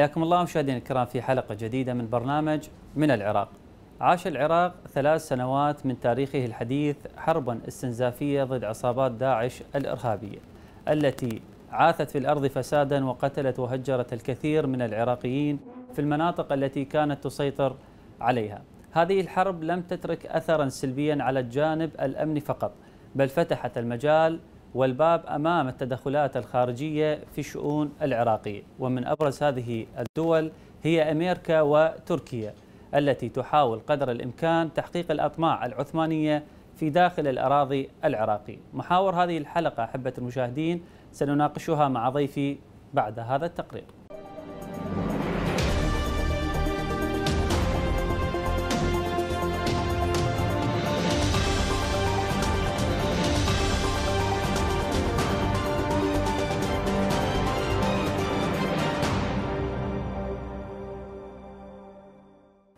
حياكم الله مشاهدينا الكرام في حلقة جديدة من برنامج من العراق. عاش العراق ثلاث سنوات من تاريخه الحديث حربا استنزافية ضد عصابات داعش الإرهابية التي عاثت في الأرض فسادا وقتلت وهجرت الكثير من العراقيين في المناطق التي كانت تسيطر عليها. هذه الحرب لم تترك أثرا سلبيا على الجانب الأمني فقط بل فتحت المجال والباب أمام التدخلات الخارجية في الشؤون العراقية، ومن أبرز هذه الدول هي أمريكا وتركيا التي تحاول قدر الإمكان تحقيق الأطماع العثمانية في داخل الأراضي العراقية. محاور هذه الحلقة أحبة المشاهدين سنناقشها مع ضيفي بعد هذا التقرير.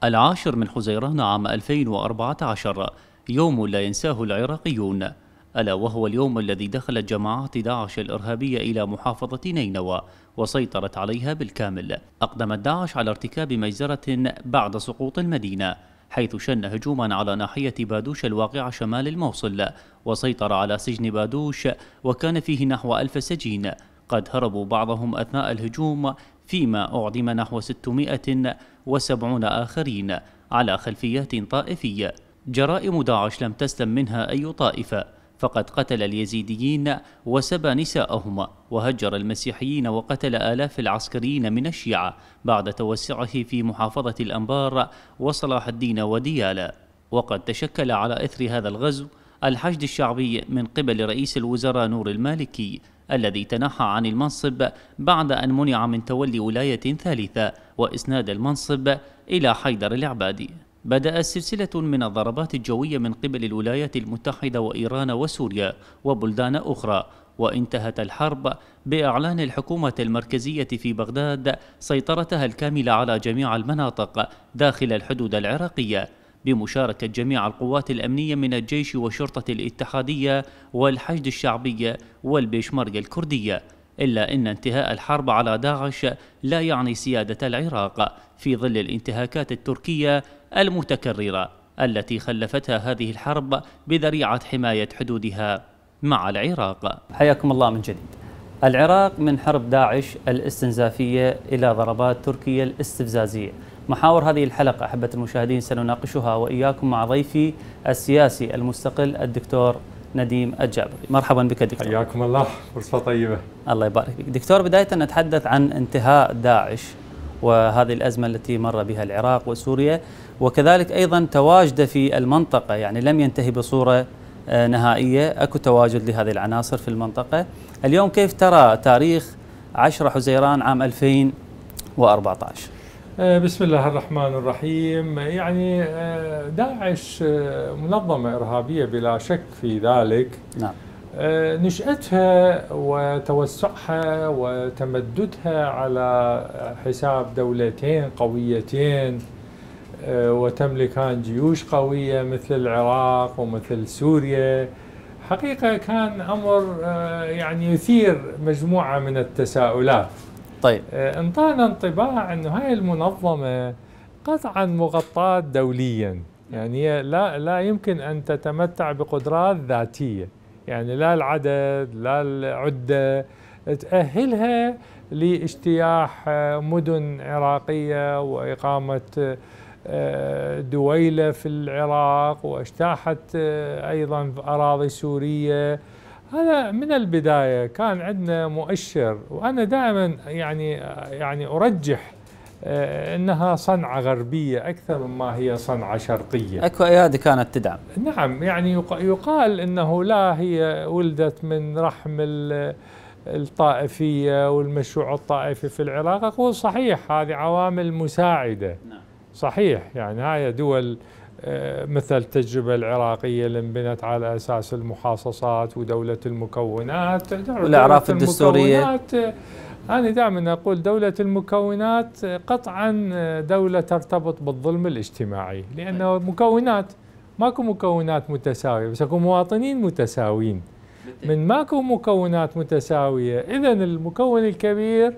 العاشر من حزيران عام 2014 يوم لا ينساه العراقيون. ألا وهو اليوم الذي دخلت جماعات داعش الإرهابية إلى محافظة نينوى وسيطرت عليها بالكامل. أقدمت داعش على ارتكاب مجزرة بعد سقوط المدينة حيث شن هجوما على ناحية بادوش الواقعة شمال الموصل وسيطر على سجن بادوش وكان فيه نحو ألف سجين. قد هربوا بعضهم أثناء الهجوم فيما أعدم نحو 670 آخرين على خلفيات طائفية. جرائم داعش لم تسلم منها أي طائفة فقد قتل اليزيديين وسبى نساءهم وهجر المسيحيين وقتل آلاف العسكريين من الشيعة بعد توسعه في محافظة الأنبار وصلاح الدين وديالا وقد تشكل على إثر هذا الغزو الحشد الشعبي من قبل رئيس الوزراء نور المالكي الذي تنحى عن المنصب بعد أن منع من تولي ولاية ثالثة وإسناد المنصب إلى حيدر العبادي بدأت سلسلة من الضربات الجوية من قبل الولايات المتحدة وإيران وسوريا وبلدان أخرى وانتهت الحرب بإعلان الحكومة المركزية في بغداد سيطرتها الكاملة على جميع المناطق داخل الحدود العراقية. بمشاركة جميع القوات الأمنية من الجيش وشرطة الاتحادية والحشد الشعبي والبيشمركة الكردية إلا أن انتهاء الحرب على داعش لا يعني سيادة العراق في ظل الانتهاكات التركية المتكررة التي خلفتها هذه الحرب بذريعة حماية حدودها مع العراق حياكم الله من جديد. العراق من حرب داعش الاستنزافية إلى ضربات تركيا الاستفزازية. محاور هذه الحلقة أحبة المشاهدين سنناقشها وإياكم مع ضيفي السياسي المستقل الدكتور نديم الجابري. مرحبا بك دكتور. حياكم الله. فرصة طيبة. الله يبارك فيك. دكتور بداية نتحدث عن انتهاء داعش وهذه الأزمة التي مر بها العراق وسوريا وكذلك أيضا تواجد في المنطقة يعني لم ينتهي بصورة آه، نهائية. أكو تواجد لهذه العناصر في المنطقة. اليوم كيف ترى تاريخ 10 حزيران عام 2014 آه، بسم الله الرحمن الرحيم. يعني آه، داعش آه، منظمة إرهابية بلا شك في ذلك. نعم. نشأتها وتوسعها وتمددها على حساب دولتين قويتين وتملكان جيوش قوية مثل العراق ومثل سوريا. حقيقة كان أمر يعني يثير مجموعة من التساؤلات. طيب. آه، انطانا انطباع انه هاي المنظمة قطعا مغطاة دوليا. يعني لا لا يمكن أن تتمتع بقدرات ذاتية. يعني لا العدد لا العدة. تأهلها لاجتياح آه، مدن عراقية وإقامة آه، دويلة في العراق واجتاحت أيضا أراضي سورية. هذا من البداية كان عندنا مؤشر وأنا دائما يعني يعني أرجح آه، إنها صنعة غربية أكثر مما هي صنعة شرقية. أكو أيادي كانت تدعم. نعم يعني يقال إنه لا هي ولدت من رحم الطائفية والمشروع الطائفي في العراق، أقول صحيح هذه عوامل مساعدة. نعم. صحيح يعني هاي دول مثل التجربة العراقية اللي انبنت على أساس المحاصصات ودولة المكونات والأعراف الدستورية. أنا دائما أقول دولة المكونات قطعا دولة ترتبط بالظلم الاجتماعي لأنه مكونات ماكو مكونات متساوية بس أكو مواطنين متساويين. من ماكو مكونات متساوية إذا المكون الكبير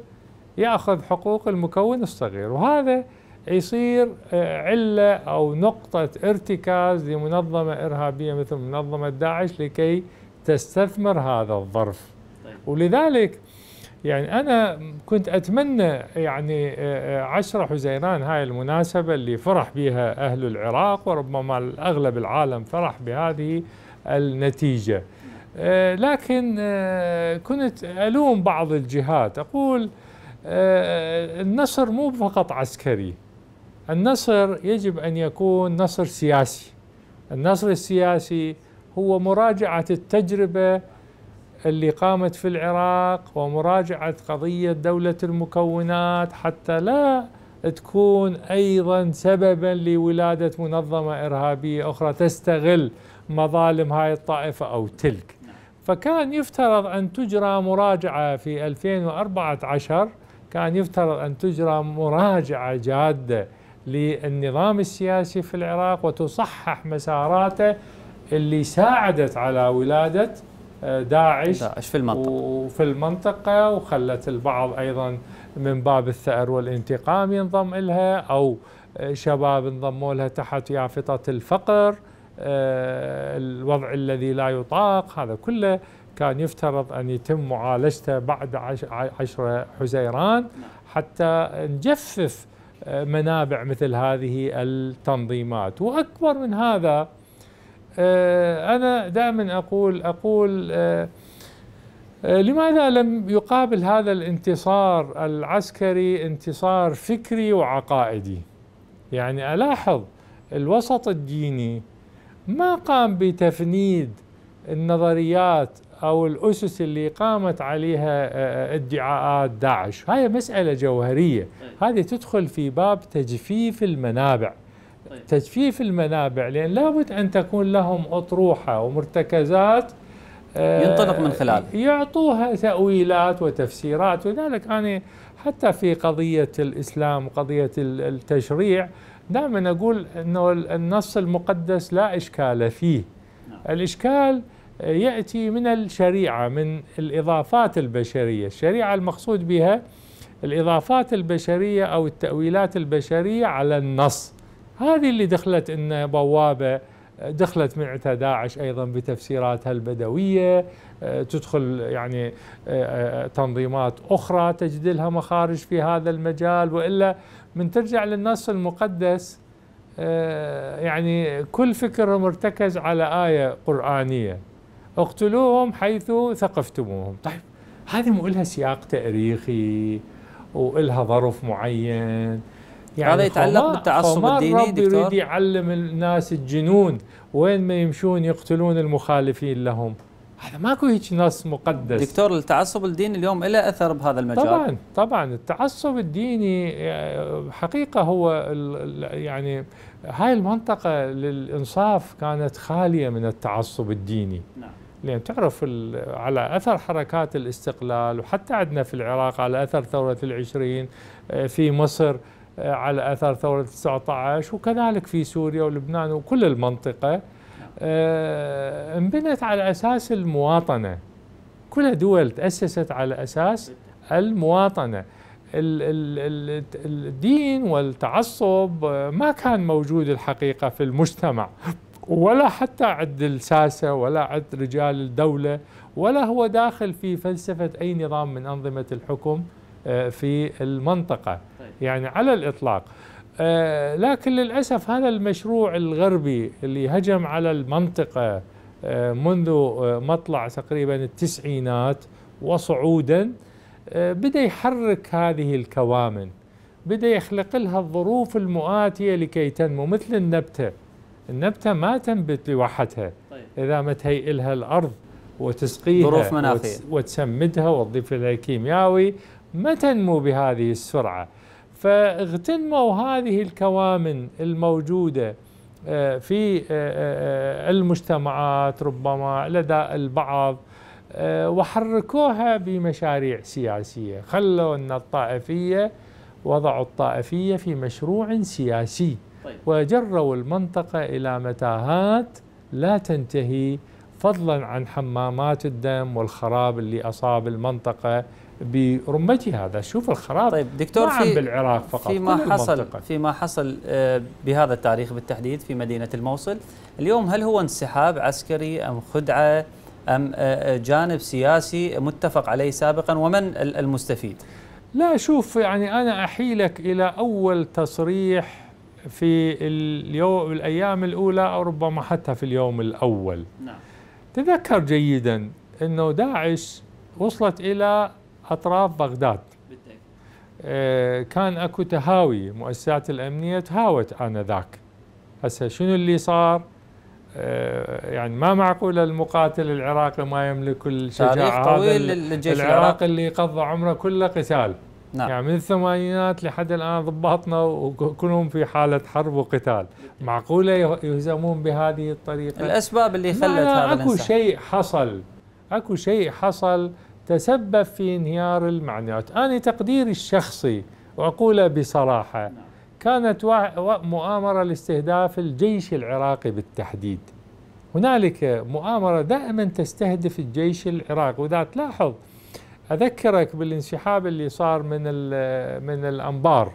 يأخذ حقوق المكون الصغير وهذا يصير آه، علة أو نقطة ارتكاز لمنظمة إرهابية مثل منظمة داعش لكي تستثمر هذا الظرف. طيب. ولذلك يعني أنا كنت أتمنى يعني آه، آه، عشرة حزيران هاي المناسبة اللي فرح بها أهل العراق وربما الأغلب العالم فرح بهذه النتيجة. لكن كنت ألوم بعض الجهات. أقول النصر مو فقط عسكري. النصر يجب أن يكون نصر سياسي. النصر السياسي هو مراجعة التجربة اللي قامت في العراق ومراجعة قضية دولة المكونات حتى لا تكون أيضا سببا لولادة منظمة إرهابية أخرى تستغل مظالم هاي الطائفة أو تلك. فكان يفترض أن تجرى مراجعة في 2014 كان يفترض أن تجرى مراجعة جادة للنظام السياسي في العراق وتصحح مساراته اللي ساعدت على ولادة داعش, داعش في المنطقة. وفي المنطقة وخلت البعض أيضا من باب الثأر والانتقام ينضم لها أو شباب انضموا لها تحت يافطة الفقر آه، الوضع الذي لا يطاق. هذا كله كان يفترض أن يتم معالجته بعد عشر حزيران حتى نجفف آه، منابع مثل هذه التنظيمات. وأكبر من هذا آه، أنا دائما أقول أقول آه، آه، لماذا لم يقابل هذا الانتصار العسكري انتصار فكري وعقائدي؟ يعني ألاحظ الوسط الديني ما قام بتفنيد النظريات أو الأسس اللي قامت عليها ادعاءات داعش. هاي مسألة جوهرية. هذه تدخل في باب تجفيف المنابع. طيب. تجفيف المنابع لأن لابد أن تكون لهم أطروحة ومرتكزات آه، ينطلق من خلالها يعطوها تأويلات وتفسيرات. ولذلك أنا حتى في قضية الإسلام وقضية التشريع دائما أقول أنه النص المقدس لا إشكال فيه. نعم. الإشكال يأتي من الشريعة من الإضافات البشرية. الشريعة المقصود بها الإضافات البشرية أو التأويلات البشرية على النص. هذه اللي دخلت إن بوابة دخلت معتها داعش أيضا بتفسيراتها البدوية تدخل يعني تنظيمات أخرى تجد لها مخارج في هذا المجال وإلا من ترجع للنص المقدس يعني كل فكر مرتكز على آية قرآنية. اقتلوهم حيث ثقفتموهم. طيب هذه مو لها سياق تاريخي وإلها ظرف معين؟ يعني هذا يتعلق بالتعصب الديني دكتور؟ يريد يعلم الناس الجنون وين ما يمشون يقتلون المخالفين لهم. هذا ماكو هيك نص مقدس. دكتور التعصب الديني اليوم له أثر بهذا المجال. طبعا طبعا. التعصب الديني حقيقة هو يعني هاي المنطقة للإنصاف كانت خالية من التعصب الديني. نعم. لأن تعرف على أثر حركات الاستقلال وحتى عندنا في العراق على أثر ثورة العشرين في مصر على أثر ثورة 19 وكذلك في سوريا ولبنان وكل المنطقة. آه، انبنت على أساس المواطنة. كلها دول تأسست على أساس المواطنة. الدين والتعصب ما كان موجود الحقيقة في المجتمع. ولا حتى عند الساسة ولا عند رجال الدولة ولا هو داخل في فلسفة أي نظام من أنظمة الحكم آه، في المنطقة. يعني على الإطلاق. آه لكن للأسف هذا المشروع الغربي اللي هجم على المنطقة آه منذ مطلع تقريبا التسعينات وصعودا بدأ يحرك هذه الكوامن بدأ يخلق لها الظروف المؤاتية لكي تنمو مثل النبتة. النبتة ما تنبت لوحدها. طيب. إذا ما تهيئ لها الأرض وتسقيها ظروف مناخية. وتسمدها وتضيف لها كيمياوي ما تنمو بهذه السرعة. فاغتنموا هذه الكوامن الموجودة آه، في آه، آه، المجتمعات ربما لدى البعض وحركوها بمشاريع سياسية. خلوا ان الطائفية وضعوا الطائفية في مشروع سياسي. طيب. وجروا المنطقة إلى متاهات لا تنتهي فضلا عن حمامات الدم والخراب اللي أصاب المنطقة برمتها هذا. شوف الخراب طيب دكتور في بالعراق فقط فيما حصل فيما حصل آه، بهذا التاريخ بالتحديد في مدينة الموصل. اليوم هل هو انسحاب عسكري أم خدعة أم آه، جانب سياسي متفق عليه سابقا؟ ومن المستفيد؟ لا شوف يعني أنا أحيلك إلى أول تصريح في اليوم الأيام الأولى أو ربما حتى في اليوم الأول. نعم. تذكر جيدا أنه داعش وصلت إلى أطراف بغداد. آه كان أكو تهاوي مؤسسات الأمنية تهاوت آنذاك. هسه شنو اللي صار؟ آه يعني ما معقول المقاتل العراقي ما يملك الشجاعة تاريخ طويل للجيش العراقي. اللي قضى عمره كله قتال. نعم. يعني من الثمانينات لحد الآن ضباطنا وكلهم في حالة حرب وقتال. معقولة يهزمون بهذه الطريقة؟ الأسباب اللي خلت هذا أكو شيء حصل. أكو شيء حصل تسبب في انهيار المعنويات أنا تقديري الشخصي وأقوله بصراحة نعم. كانت مؤامرة لاستهداف الجيش العراقي بالتحديد. هنالك مؤامرة دائما تستهدف الجيش العراقي. وإذا تلاحظ أذكرك بالانسحاب اللي صار من من الأنبار.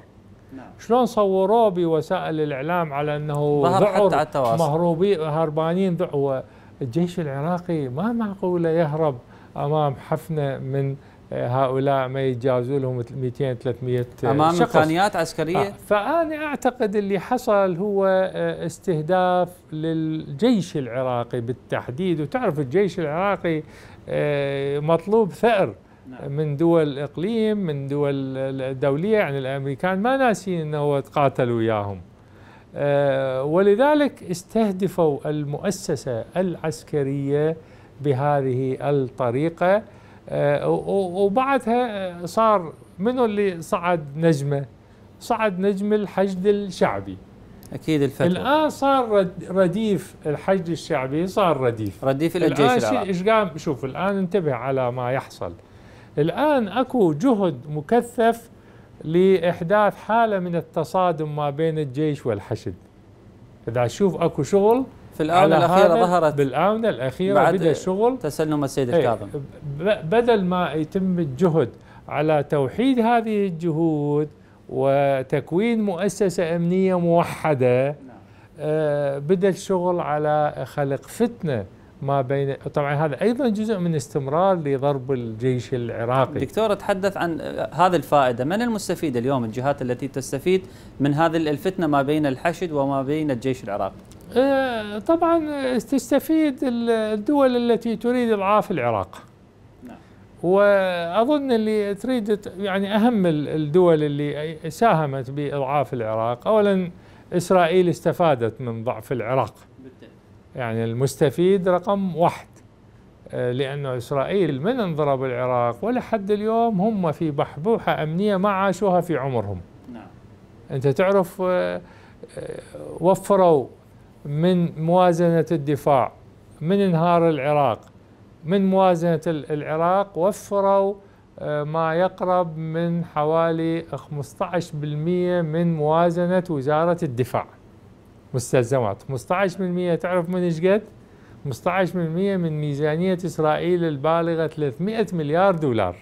نعم. شلون صوروه بوسائل الإعلام على أنه ذعر مهروبين هربانين ذعر الجيش العراقي ما معقوله يهرب أمام حفنة من هؤلاء ما يتجاوزوا لهم 200 300 أمام شخص. إمكانيات عسكرية. آه فأنا أعتقد اللي حصل هو آه، استهداف للجيش العراقي بالتحديد. وتعرف الجيش العراقي آه، مطلوب ثأر. نعم. من دول الاقليم من دول الدولية يعني الأمريكان ما ناسين إنه تقاتلوا وياهم. آه، ولذلك استهدفوا المؤسسة العسكرية بهذه الطريقة. آه، وبعدها صار منو اللي صعد نجمه؟ صعد نجم الحشد الشعبي. أكيد الفتوى. الآن صار رديف الحشد الشعبي صار رديف. رديف الجيش العراقي. إيش قام؟ شوف الآن انتبه على ما يحصل. الآن أكو جهد مكثف لإحداث حالة من التصادم ما بين الجيش والحشد. إذا شوف أكو شغل في الآونة الأخيرة ظهرت بالآونة الأخيرة بدأ الشغل تسلم السيد إيه، الكاظم. بدل ما يتم الجهد على توحيد هذه الجهود وتكوين مؤسسة أمنية موحدة نعم. آه بدأ الشغل على خلق فتنة ما بين طبعا هذا أيضا جزء من استمرار لضرب الجيش العراقي. دكتور تحدث عن هذه الفائدة. من المستفيد اليوم الجهات التي تستفيد من هذه الفتنة ما بين الحشد وما بين الجيش العراقي؟ آه، طبعا تستفيد الدول التي تريد إضعاف العراق. نعم. وأظن اللي تريد يعني أهم الدول اللي ساهمت بإضعاف العراق. اولا إسرائيل استفادت من ضعف العراق. يعني المستفيد رقم واحد. آه، لأنه إسرائيل من انضرب العراق ولحد اليوم هم في بحبوحة أمنية ما عاشوها في عمرهم. نعم. أنت تعرف آه، آه، وفروا من موازنة الدفاع من انهار العراق من موازنة العراق وفروا ما يقرب من حوالي 15% من موازنة وزارة الدفاع. مستلزمات. 15% تعرف من إيش قد؟ 15% من ميزانية إسرائيل البالغة 300 مليار دولار.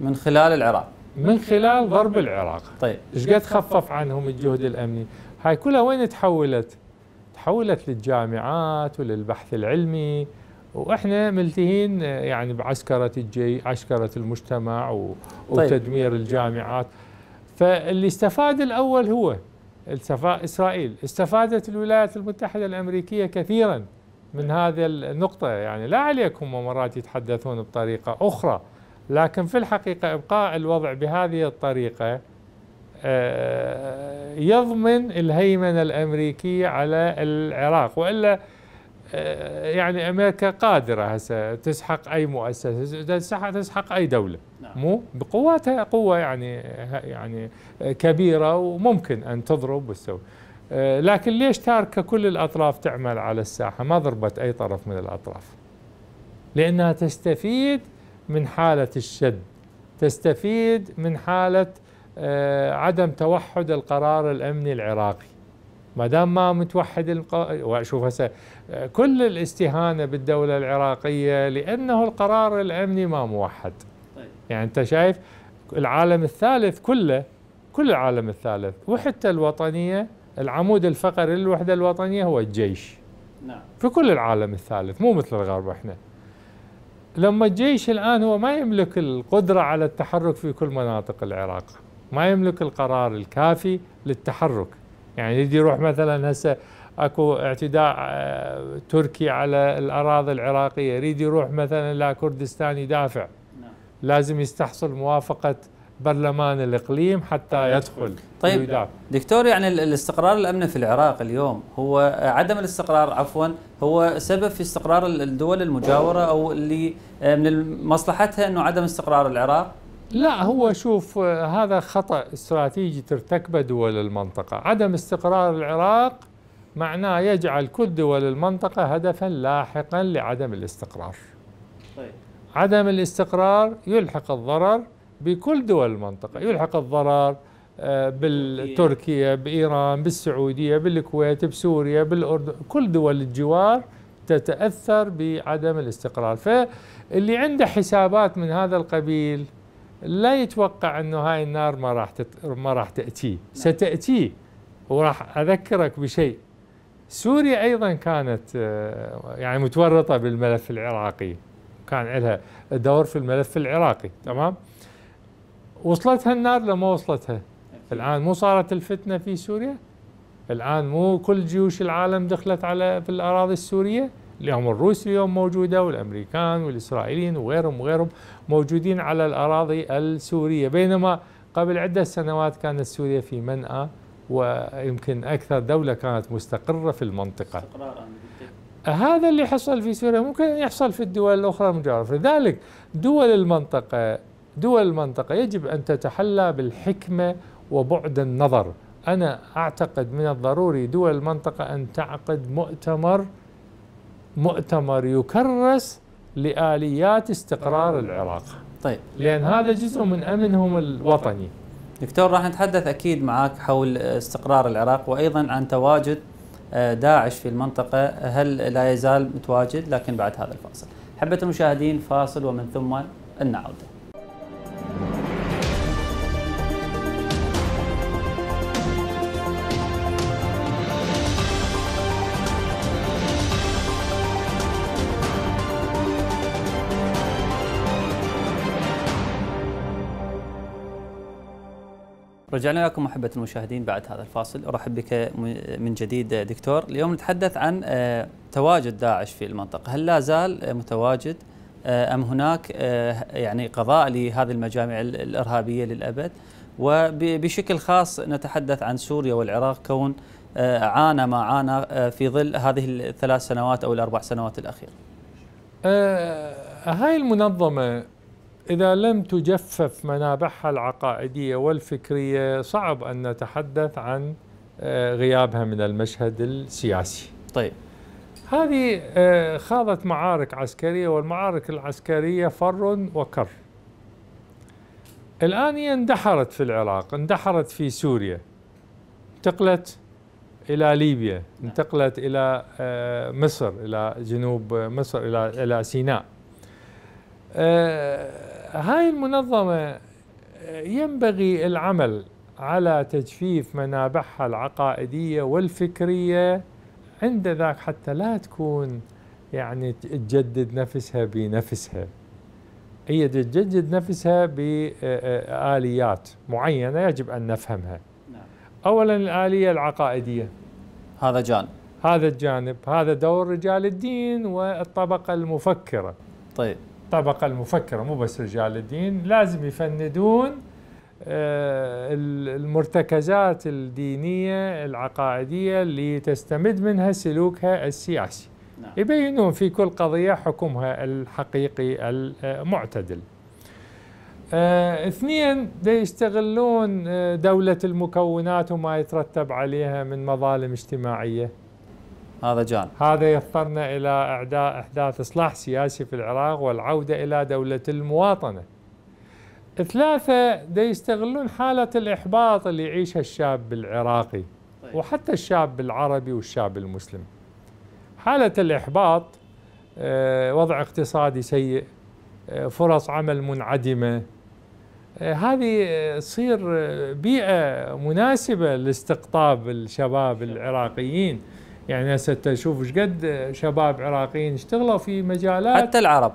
من خلال العراق. من خلال ضرب العراق. طيب. إيش قد خفف عنهم الجهد الأمني؟ هاي كلها وين تحولت؟ تحولت للجامعات وللبحث العلمي. وإحنا ملتهين يعني بعسكرة الجي عسكرة المجتمع طيب. وتدمير طيب. الجامعات. فاللي استفاد الأول هو إسرائيل. استفادت الولايات المتحدة الأمريكية كثيرا من هذه النقطة. يعني لا عليك هم مرات يتحدثون بطريقة أخرى لكن في الحقيقة إبقاء الوضع بهذه الطريقة آه، يضمن الهيمنة الأمريكية على العراق. وإلا يعني أمريكا قادرة هسه تسحق أي مؤسسة تسحق أي دولة. نعم. مو؟ بقواتها قوة يعني يعني كبيرة وممكن أن تضرب وتسوي. آه، لكن ليش تاركة كل الأطراف تعمل على الساحة؟ ما ضربت أي طرف من الأطراف. لأنها تستفيد من حالة الشد تستفيد من حالة آه، عدم توحد القرار الأمني العراقي. ما دام ما متوحد الق... وشوف هسه كل الاستهانة بالدولة العراقية لأنه القرار الأمني ما موحد. طيب. يعني أنت شايف العالم الثالث كله كل العالم الثالث وحتى الوطنية العمود الفقري للوحده الوطنية هو الجيش. نعم. في كل العالم الثالث مو مثل الغرب إحنا. لما الجيش الآن هو ما يملك القدرة على التحرك في كل مناطق العراق ما يملك القرار الكافي للتحرك. يعني يريد يروح مثلا هسه أكو اعتداء آه، تركي على الأراضي العراقية يريد يروح مثلا إلى كردستان يدافع نعم. لازم يستحصل موافقة برلمان الإقليم حتى يدخل طيب ويدافع. دكتور يعني الاستقرار الأمني في العراق اليوم هو عدم الاستقرار عفوا هو سبب في استقرار الدول المجاورة أو اللي آه، من مصلحتها إنه عدم استقرار العراق لا هو شوف هذا خطأ استراتيجي ترتكبه دول المنطقة. عدم استقرار العراق معناه يجعل كل دول المنطقة هدفا لاحقا لعدم الاستقرار. طيب. عدم الاستقرار يلحق الضرر بكل دول المنطقة. يلحق الضرر آه، بالتركيا بإيران بالسعودية بالكويت بسوريا بالأردن كل دول الجوار تتأثر بعدم الاستقرار. فاللي عنده حسابات من هذا القبيل لا يتوقع أنه هاي النار ما راح تت... ما راح تاتيه ستاتيه وراح أذكرك بشيء. سوريا أيضا كانت آه، يعني متورطة بالملف العراقي. كان لها دور في الملف العراقي تمام؟ وصلتها النار لما وصلتها. الآن مو صارت الفتنة في سوريا؟ الآن مو كل جيوش العالم دخلت على في الأراضي السورية؟ اليوم الروس اليوم موجودة والأمريكان والإسرائيليين وغيرهم وغيرهم موجودين على الأراضي السورية. بينما قبل عدة سنوات كانت سوريا في منأى ويمكن أكثر دولة كانت مستقرة في المنطقة. هذا اللي حصل في سوريا. ممكن أن يحصل في الدول الأخرى المجاورة لذلك دول المنطقة دول المنطقة يجب أن تتحلى بالحكمة وبعد النظر. أنا أعتقد من الضروري دول المنطقة أن تعقد مؤتمر مؤتمر يكرس لآليات استقرار العراق. طيب. لأن هذا جزء من أمنهم الوطني. دكتور راح نتحدث أكيد معك حول استقرار العراق وأيضا عن تواجد آه، داعش في المنطقة. هل لا يزال متواجد؟ لكن بعد هذا الفاصل. حبة المشاهدين فاصل ومن ثم النعودة. رجعنا لكم محبة المشاهدين بعد هذا الفاصل. أرحب بك من جديد دكتور. اليوم نتحدث عن آه، تواجد داعش في المنطقة. هل لا زال متواجد؟ آه، أم هناك آه، يعني قضاء لهذه المجامع الإرهابية للأبد؟ وبشكل خاص نتحدث عن سوريا والعراق. كون عانى ما عانى في ظل هذه الثلاث سنوات أو الأربع سنوات الأخيرة. هاي المنظمة إذا لم تجفف منابعها العقائدية والفكرية صعب أن نتحدث عن آه، غيابها من المشهد السياسي. طيب. هذه آه، خاضت معارك عسكرية والمعارك العسكرية فر وكر. الآن هي اندحرت في العراق اندحرت في سوريا. انتقلت إلى ليبيا انتقلت إلى آه، مصر إلى جنوب مصر إلى إلى سيناء. هاي المنظمة ينبغي العمل على تجفيف منابعها العقائدية والفكرية. عند ذاك حتى لا تكون يعني تجدد نفسها بنفسها. هي تجدد نفسها بآليات معينة يجب أن نفهمها. نعم. أولا الآلية العقائدية. هذا جانب. هذا الجانب. هذا دور رجال الدين والطبقة المفكرة. طيب. الطبقة المفكرة مو بس رجال الدين لازم يفندون آه، المرتكزات الدينية العقائدية اللي تستمد منها سلوكها السياسي. نعم. يبينون في كل قضية حكمها الحقيقي المعتدل. آه، اثنين يستغلون آه، دولة المكونات وما يترتب عليها من مظالم اجتماعية. هذا جانب هذا يضطرنا إلى إعداء إحداث إصلاح سياسي في العراق والعودة إلى دولة المواطنة. ثلاثة دا يستغلون حالة الإحباط اللي يعيشها الشاب العراقي طيب. وحتى الشاب العربي والشاب المسلم. حالة الإحباط آه، وضع اقتصادي سيء آه، فرص عمل منعدمة. آه، هذه تصير بيئة مناسبة لاستقطاب الشباب العراقيين. يعني هسه تشوف إيش قد شباب عراقيين اشتغلوا في مجالات حتى العرب.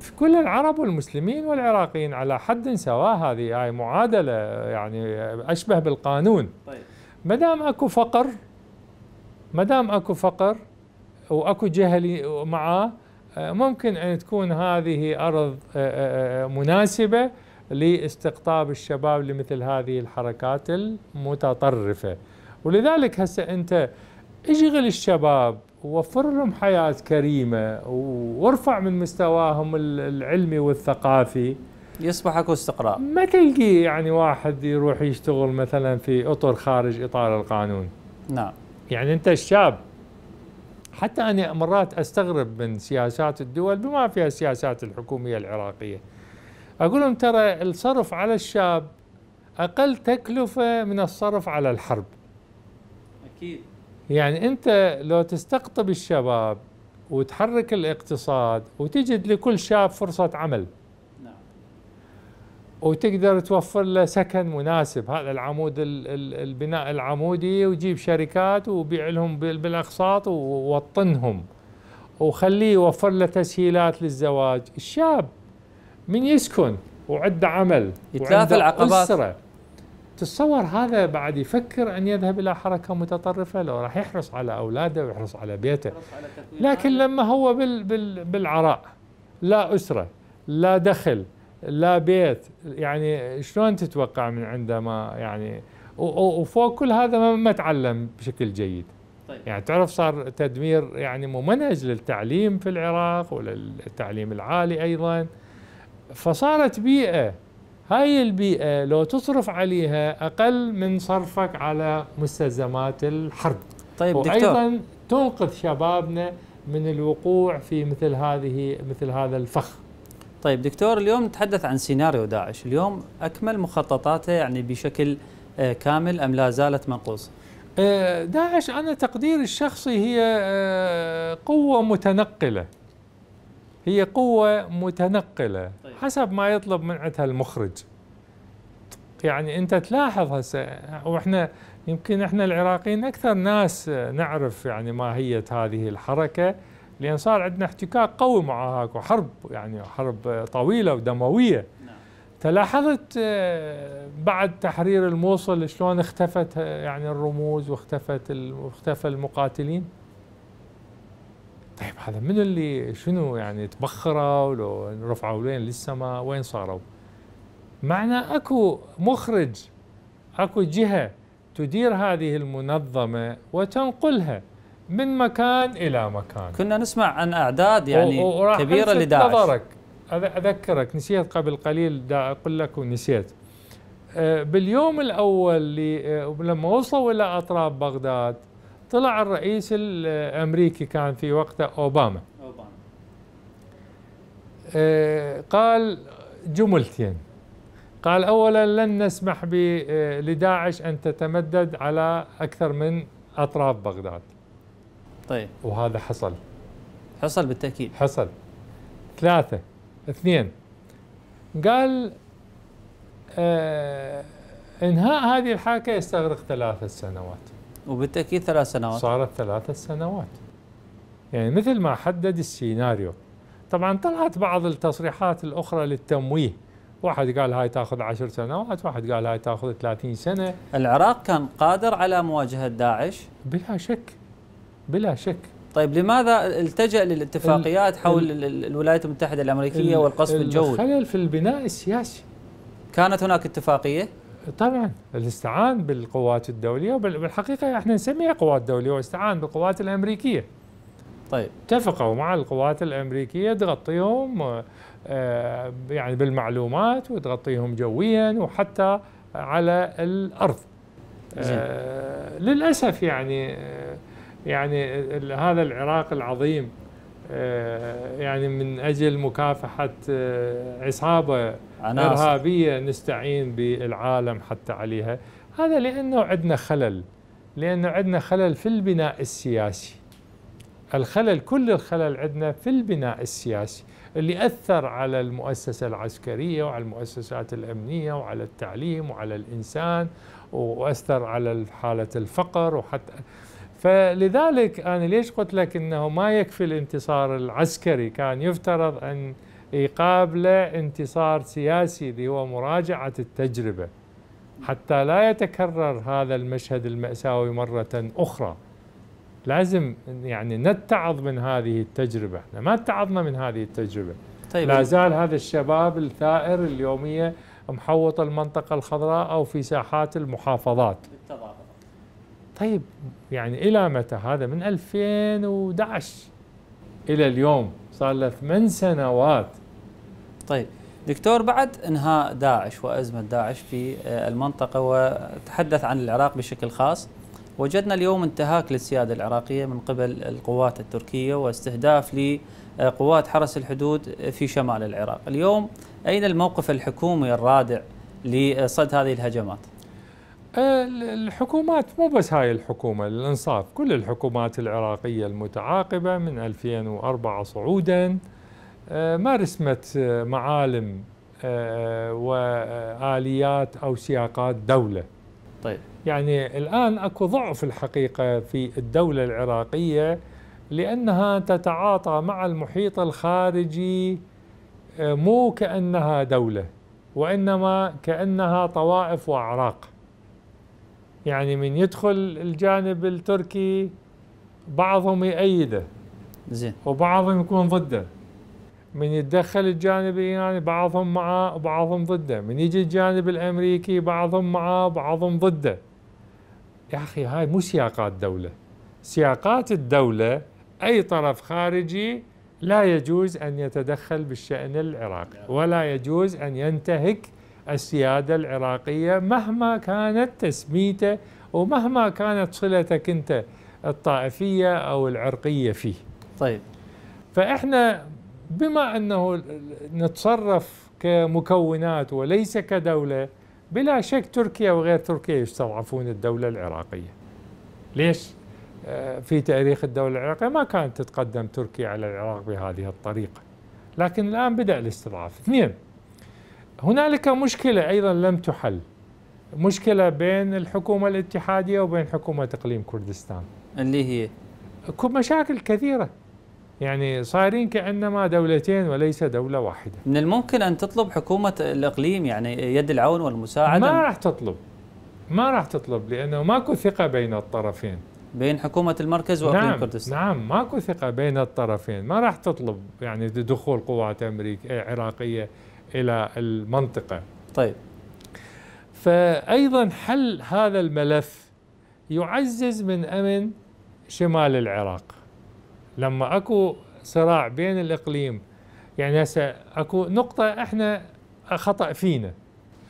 في كل العرب والمسلمين والعراقيين على حد سواء هذه هاي معادلة يعني أشبه بالقانون. طيب. ما دام أكو فقر ما دام أكو فقر وأكو جهل معاه ممكن أن تكون هذه أرض آه، آه، مناسبة لاستقطاب الشباب لمثل هذه الحركات المتطرفة. ولذلك هسه أنت اشغل الشباب ووفر لهم حياة كريمة وارفع من مستواهم العلمي والثقافي. يصبح أكو استقرار. ما تلقي يعني واحد يروح يشتغل مثلا في أطر خارج إطار القانون. نعم. يعني أنت الشاب حتى أنا مرات أستغرب من سياسات الدول بما فيها السياسات الحكومية العراقية. أقول لهم ترى الصرف على الشاب أقل تكلفة من الصرف على الحرب. أكيد. يعني انت لو تستقطب الشباب وتحرك الاقتصاد وتجد لكل شاب فرصة عمل. نعم. وتقدر توفر له سكن مناسب. هذا العمود البناء العمودي وجيب شركات وبيع لهم بالاقساط ووطنهم. وخليه يوفر له تسهيلات للزواج. الشاب من يسكن وعنده عمل يتلافى العقبات. أسرة. تتصور هذا بعد يفكر أن يذهب إلى حركة متطرفة لو راح يحرص على أولاده ويحرص على بيته. لكن لما هو بال بال بالعراء لا أسرة لا دخل لا بيت يعني شلون تتوقع من عندما يعني؟ وفوق كل هذا ما تعلم بشكل جيد. طيب. يعني تعرف صار تدمير يعني ممنهج للتعليم في العراق وللتعليم العالي أيضا. فصارت بيئة هاي البيئة لو تصرف عليها أقل من صرفك على مستلزمات الحرب. طيب وأيضا تنقذ شبابنا من الوقوع في مثل هذه مثل هذا الفخ. طيب دكتور اليوم نتحدث عن سيناريو داعش. اليوم أكمل مخططاته يعني بشكل آه، كامل أم لا زالت منقوصة؟ آه، داعش أنا تقديري الشخصي هي آه، قوة متنقلة. هي قوة متنقلة. طيب. حسب ما يطلب من عندها المخرج. يعني انت تلاحظ هسه وإحنا يمكن إحنا العراقيين أكثر ناس نعرف يعني ماهيه هذه الحركة لأن صار عندنا احتكاك قوي معها اكو حرب يعني حرب طويلة ودموية. نعم. تلاحظت آه، بعد تحرير الموصل شلون اختفت يعني الرموز واختفت واختفى المقاتلين؟ طيب هذا من اللي شنو يعني تبخروا ولو رفعوا لين للسماء وين صاروا؟ معنى أكو مخرج أكو جهة تدير هذه المنظمة وتنقلها من مكان إلى مكان. كنا نسمع عن أعداد يعني كبيرة لداعش. نظرك. أذكرك نسيت قبل قليل دا أقول لك ونسيت. أه، باليوم الأول أه، لما وصلوا إلى أطراف بغداد طلع الرئيس الأمريكي كان في وقته أوباما. أوباما. آه قال جملتين. قال اولا لن نسمح آه، لداعش أن تتمدد على أكثر من أطراف بغداد. طيب. وهذا حصل. حصل بالتأكيد. حصل. ثلاثة. اثنين. قال آه إنهاء هذه الحركه يستغرق ثلاث سنوات. وبالتأكيد ثلاث سنوات. صارت ثلاث سنوات. يعني مثل ما حدد السيناريو. طبعا طلعت بعض التصريحات الأخرى للتمويه. واحد قال هاي تأخذ عشر سنوات واحد قال هاي تأخذ 30 سنة. العراق كان قادر على مواجهة داعش؟ بلا شك. بلا شك. طيب لماذا التجأ للاتفاقيات حول الولايات المتحدة الأمريكية والقصف الجوي؟ الخلل في البناء السياسي. كانت هناك اتفاقية؟ طبعا الاستعان بالقوات الدولية وبالحقيقه إحنا نسميها قوات دولية واستعان بالقوات الأمريكية. طيب. اتفقوا مع القوات الأمريكية تغطيهم آه، يعني بالمعلومات وتغطيهم جويا وحتى على الأرض. آه للأسف يعني آه، يعني هذا العراق العظيم آه، يعني من أجل مكافحة عصابة عناصر. إرهابية نستعين بالعالم حتى عليها هذا لأنه عندنا خلل لأنه عندنا خلل في البناء السياسي الخلل كل الخلل عندنا في البناء السياسي اللي أثر على المؤسسة العسكرية وعلى المؤسسات الأمنية وعلى التعليم وعلى الإنسان وأثر على حالة الفقر وحتى فلذلك أنا ليش قلت لك أنه ما يكفي الانتصار العسكري؟ كان يفترض أن يقابله انتصار سياسي اللي هو مراجعة التجربة. حتى لا يتكرر هذا المشهد المأساوي مرة أخرى. لازم يعني نتعظ من هذه التجربة. إحنا ما اتعظنا من هذه التجربة. طيب. لا زال هذا الشباب الثائر اليومية محوط المنطقة الخضراء أو في ساحات المحافظات. طيب يعني إلى متى؟ هذا من 2011 إلى اليوم صار له ثمان سنوات. طيب دكتور بعد إنهاء داعش وأزمة داعش في المنطقة وتحدث عن العراق بشكل خاص وجدنا اليوم انتهاك للسيادة العراقية من قبل القوات التركية واستهداف لقوات حرس الحدود في شمال العراق، اليوم أين الموقف الحكومي الرادع لصد هذه الهجمات؟ الحكومات مو بس هاي الحكومة للإنصاف كل الحكومات العراقية المتعاقبة من 2004 صعودا آه، ما رسمت معالم آه، وآليات أو سياقات دولة. طيب. يعني الآن أكو ضعف الحقيقة في الدولة العراقية لأنها تتعاطى مع المحيط الخارجي آه، مو كأنها دولة وإنما كأنها طوائف وأعراق. يعني من يدخل الجانب التركي بعضهم يأيده زين. وبعضهم يكون ضده. من يتدخل الجانب الإيراني بعضهم معه وبعضهم ضده. من يجي الجانب الأمريكي بعضهم معه وبعضهم ضده. يا أخي هاي مو سياقات دولة. سياقات الدولة أي طرف خارجي لا يجوز أن يتدخل بالشأن العراقي ولا يجوز أن ينتهك السيادة العراقية مهما كانت تسميته ومهما كانت صلتك انت الطائفية أو العرقية فيه. طيب فإحنا بما أنه نتصرف كمكونات وليس كدولة بلا شك تركيا وغير تركيا يستضعفون الدولة العراقية. ليش؟ آه، في تاريخ الدولة العراقية ما كانت تتقدم تركيا على العراق بهذه الطريقة. لكن الآن بدأ الاستضعاف. اثنين هنالك مشكلة أيضا لم تحل. مشكلة بين الحكومة الاتحادية وبين حكومة اقليم كردستان. اللي هي مشاكل كثيرة. يعني صايرين كأنما دولتين وليس دولة واحدة. من الممكن أن تطلب حكومة الإقليم يعني يد العون والمساعدة؟ ما راح تطلب. ما راح تطلب لأنه ماكو ثقة بين الطرفين. بين حكومة المركز وأقليم نعم كردستان. نعم ماكو ثقة بين الطرفين، ما راح تطلب يعني دخول قوات امريكيه عراقية إلى المنطقة. طيب. فايضا حل هذا الملف يعزز من أمن شمال العراق. لما أكو صراع بين الإقليم يعني هسه أكو نقطة إحنا خطأ فينا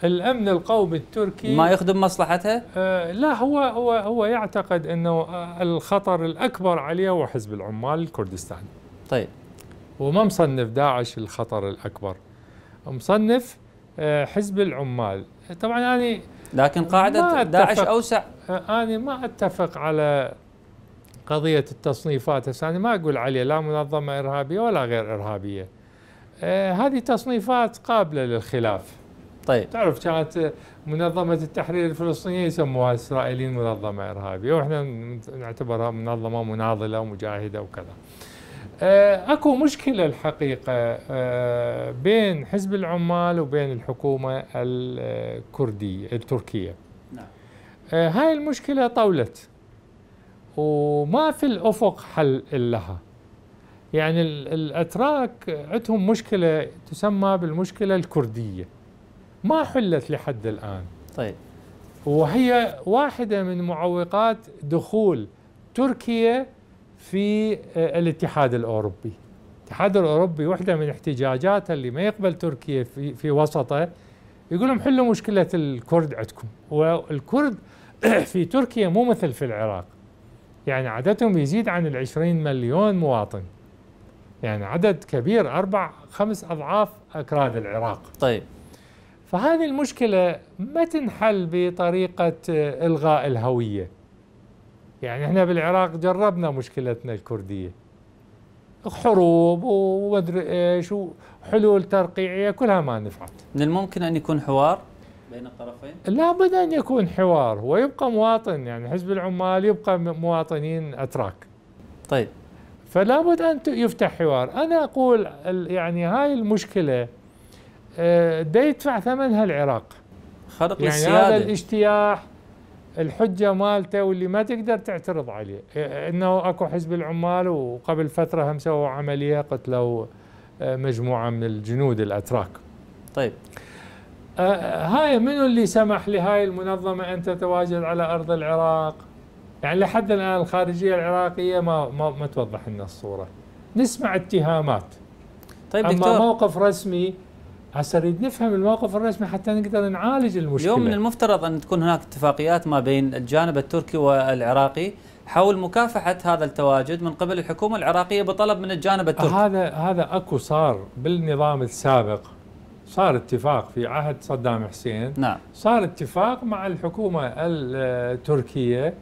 الأمن القومي التركي ما يخدم مصلحته؟ آه لا هو هو هو يعتقد إنه الخطر الأكبر عليه هو حزب العمال الكردستاني. طيب وما مصنف داعش الخطر الأكبر. مصنف آه حزب العمال، طبعا أنا لكن قاعدة داعش أوسع. آه أنا ما أتفق على قضية التصنيفات. هسه أنا ما أقول عليه لا منظمة إرهابية ولا غير إرهابية. آه هذه تصنيفات قابلة للخلاف. طيب. تعرف كانت منظمة التحرير الفلسطينية يسموها الإسرائيليين منظمة إرهابية وإحنا نعتبرها منظمة مناضلة ومجاهدة وكذا. أكو مشكلة الحقيقة آه بين حزب العمال وبين الحكومة الكردية التركية. نعم. آه هاي المشكلة طولت وما في الأفق حل لها يعني الأتراك عندهم مشكلة تسمى بالمشكلة الكردية. ما حلت لحد الآن. طيب. وهي واحدة من معوقات دخول تركيا في آه، الاتحاد الأوروبي. الاتحاد الأوروبي وحده من احتجاجاته اللي ما يقبل تركيا في في وسطه يقول لهم حلوا مشكلة الكرد عندكم. والكرد في تركيا مو مثل في العراق. يعني عددهم يزيد عن العشرين مليون مواطن. يعني عدد كبير أربع خمس أضعاف أكراد العراق. طيب. فهذه المشكلة ما تنحل بطريقة إلغاء الهوية. يعني إحنا بالعراق جربنا مشكلتنا الكردية. حروب ومدري إيش وحلول ترقيعية كلها ما نفعت. من الممكن أن يكون حوار بين الطرفين؟ لابد أن يكون حوار ويبقى مواطن يعني حزب العمال يبقى مواطنين أتراك. طيب. فلا بد ان يفتح حوار. أنا أقول يعني هاي المشكلة آه، دا يدفع ثمنها العراق. خرق يعني هذا الاجتياح الحجة مالته واللي ما تقدر تعترض عليه. آه، إنه أكو حزب العمال وقبل فترة هم سووا عملية قتلوا آه، مجموعة من الجنود الأتراك. طيب. هاي منو اللي سمح لهاي المنظمة أن تتواجد على أرض العراق؟ يعني لحد الآن الخارجية العراقية ما ما, ما توضح لنا الصورة. نسمع اتهامات. طيب أما دكتور. موقف رسمي هسه نريد نفهم الموقف الرسمي حتى نقدر نعالج المشكلة. اليوم من المفترض أن تكون هناك اتفاقيات ما بين الجانب التركي والعراقي حول مكافحة هذا التواجد من قبل الحكومة العراقية بطلب من الجانب التركي. هذا هذا أكو صار بالنظام السابق. صار اتفاق في عهد صدام حسين. نعم. صار اتفاق مع الحكومة التركية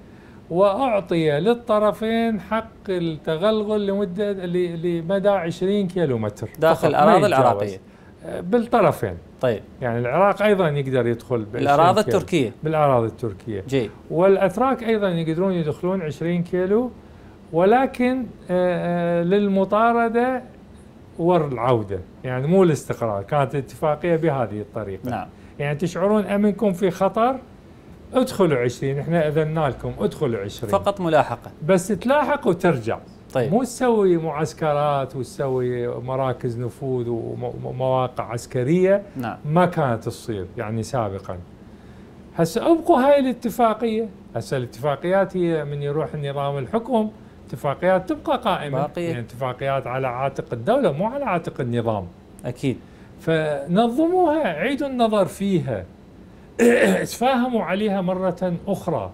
وأعطي للطرفين حق التغلغل لمدة لمدى 20 كيلو متر داخل الأراضي العراقية. بالطرفين. طيب. يعني العراق أيضا يقدر يدخل بالأراضي التركية. بالأراضي التركية. جيد والأتراك أيضا يقدرون يدخلون 20 كيلو ولكن آه، آه، للمطاردة والعوده يعني مو الاستقرار كانت الاتفاقيه بهذه الطريقة. نعم. يعني تشعرون أمنكم في خطر؟ ادخلوا 20 إحنا اذنا لكم ادخلوا 20 فقط ملاحقة. بس تلاحق وترجع. طيب. مو تسوي معسكرات وتسوي مراكز نفوذ ومواقع عسكرية. نعم. ما كانت تصير يعني سابقا. هسه أبقوا هاي الاتفاقية. هسه الاتفاقيات هي من يروح النظام الحكم. اتفاقيات تبقى قائمة. باقية. يعني اتفاقيات على عاتق الدولة مو على عاتق النظام. أكيد. فنظموها عيدوا النظر فيها. تفاهموا عليها مرة أخرى.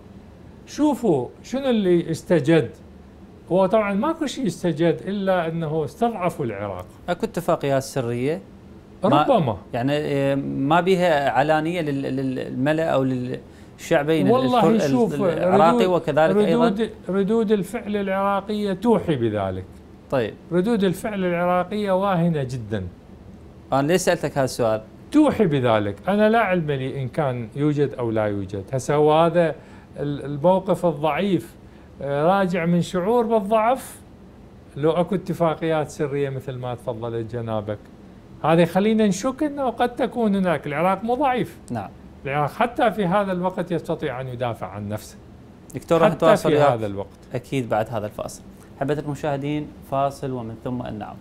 شوفوا شنو اللي استجد. هو طبعا ماكو شيء استجد إلا أنه استضعفوا العراق. أكو اتفاقيات سرية. ربما. يعني آه، ما بها علانيه للملأ أو للشعبين والله شوف العراقي وكذلك ردود أيضا. ردود الفعل العراقية توحي بذلك. طيب. ردود الفعل العراقية واهنة جدا. أنا ليش سألتك هذا السؤال؟ توحي بذلك. أنا لا علم لي إن كان يوجد أو لا يوجد. هسه هو هذا الموقف الضعيف. راجع من شعور بالضعف. لو اكو اتفاقيات سرية مثل ما تفضلت جنابك. هذا يخلينا نشك انه قد تكون هناك. العراق مو ضعيف. نعم. العراق حتى في هذا الوقت يستطيع أن يدافع عن نفسه. دكتور راح نتواصل في هذا الوقت. أكيد بعد هذا الفاصل. حبة المشاهدين فاصل ومن ثم ان نعود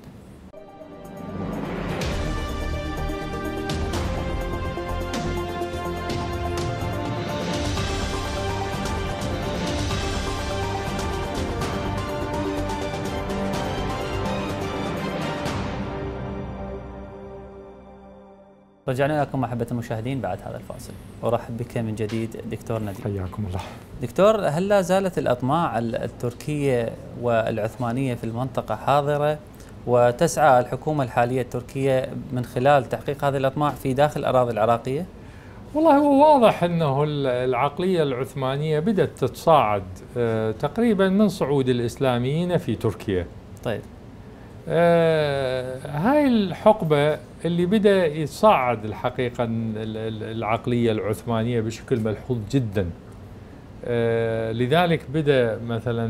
رجعنا لكم محبة المشاهدين بعد هذا الفاصل. أرحب بك من جديد دكتور نديم. حياكم الله. دكتور هل لا زالت الأطماع التركية والعثمانية في المنطقة حاضرة؟ وتسعى الحكومة الحالية التركية من خلال تحقيق هذه الأطماع في داخل الأراضي العراقية؟ والله هو واضح أنه العقلية العثمانية بدأت تتصاعد آه، تقريبا من صعود الإسلاميين في تركيا. طيب. آه هاي الحقبة اللي بدأ يتصاعد الحقيقة العقلية العثمانية بشكل ملحوظ جدا. آه لذلك بدأ مثلا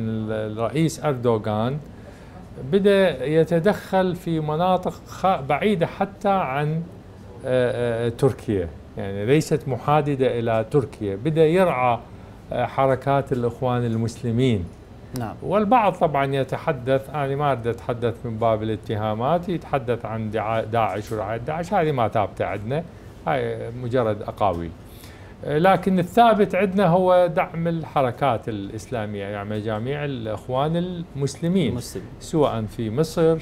الرئيس أردوغان بدأ يتدخل في مناطق بعيدة حتى عن آه, آه، تركيا. يعني ليست محاددة إلى تركيا. بدأ يرعى آه، حركات الإخوان المسلمين. نعم. والبعض طبعا يتحدث أنا ما أريد أتحدث من باب الاتهامات يتحدث عن داعش ورعايه داعش هذه ما ثابتة عندنا هاي مجرد أقاويل. لكن الثابت عندنا هو دعم الحركات الإسلامية يعني مجاميع الإخوان المسلمين مسلم. سواء في مصر